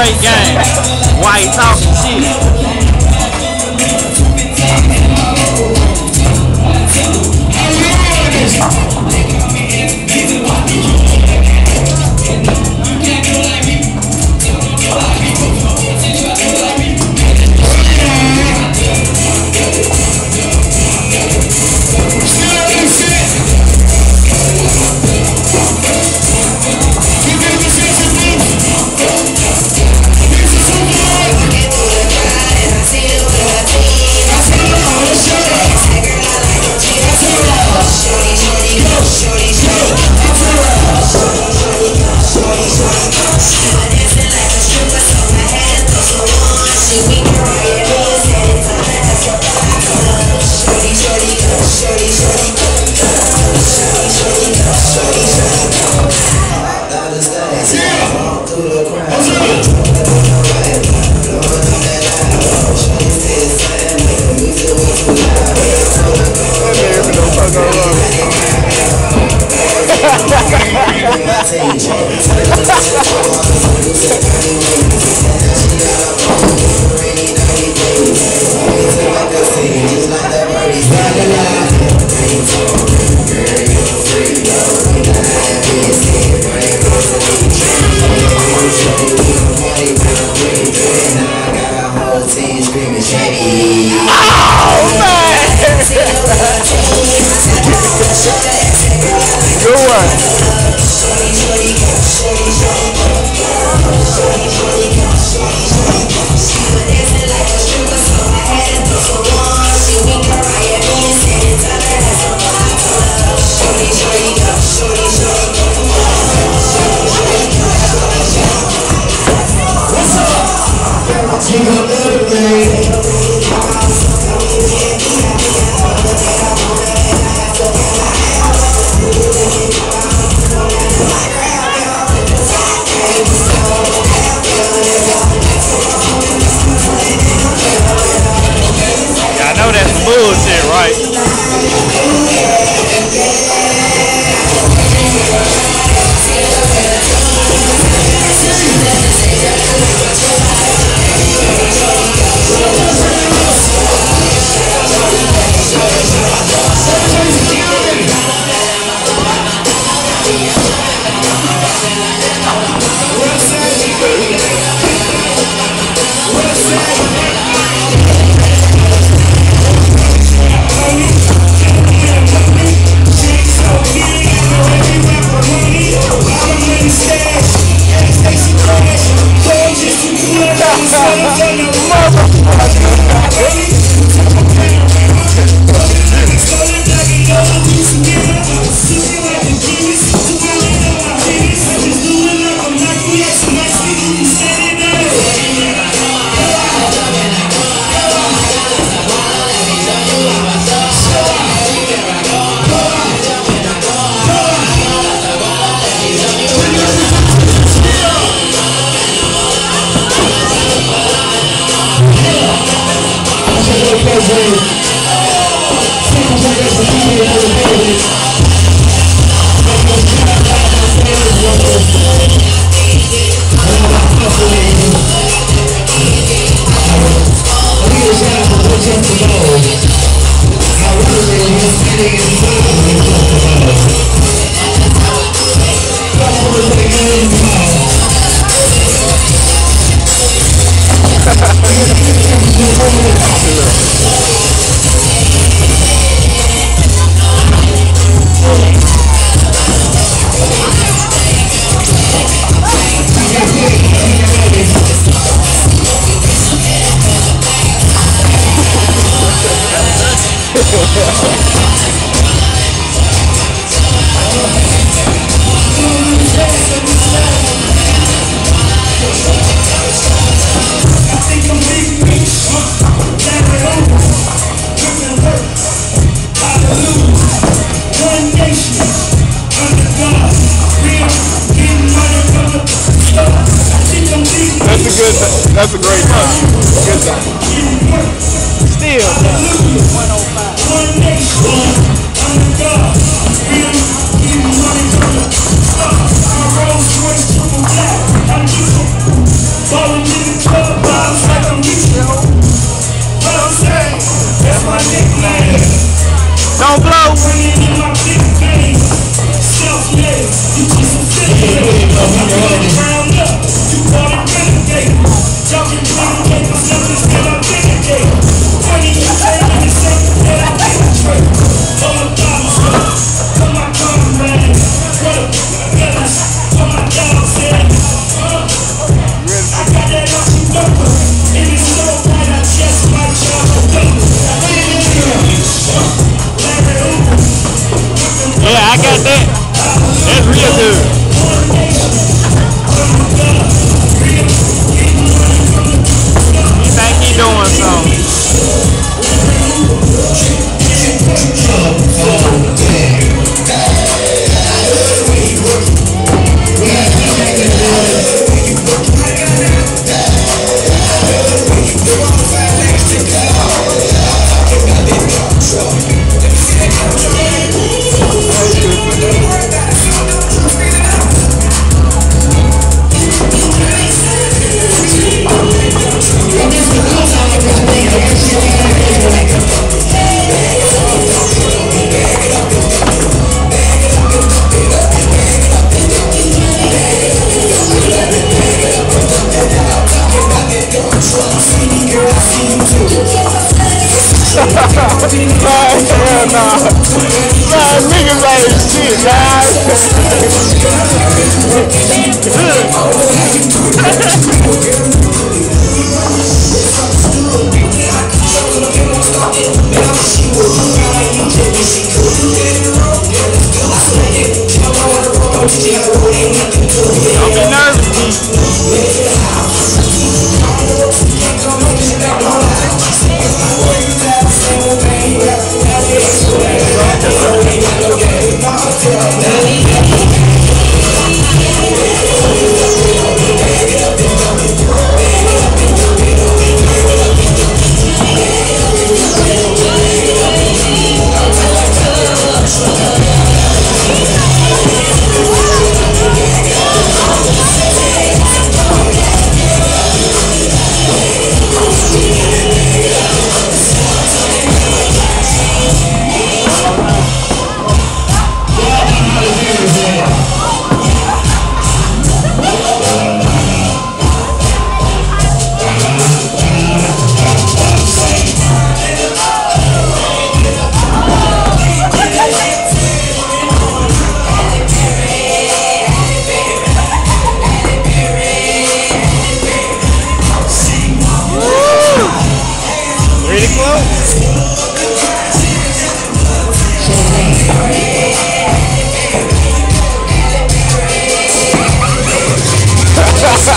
straight games. Why Good That's a great time. Good time. Still. 105. Man, hell nah. Man, niggas ain't shit, Don't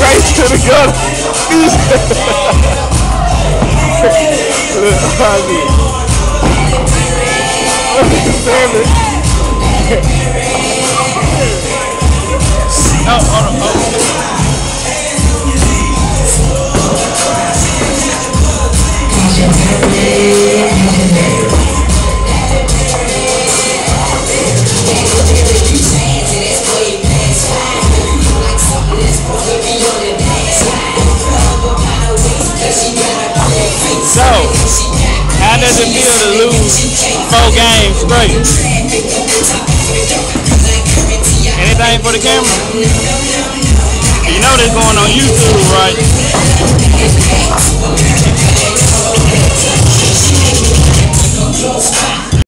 right to the gutter. Honey. Damn it. So, how does it feel to lose four games straight? Anything for the camera? You know this going on YouTube, right?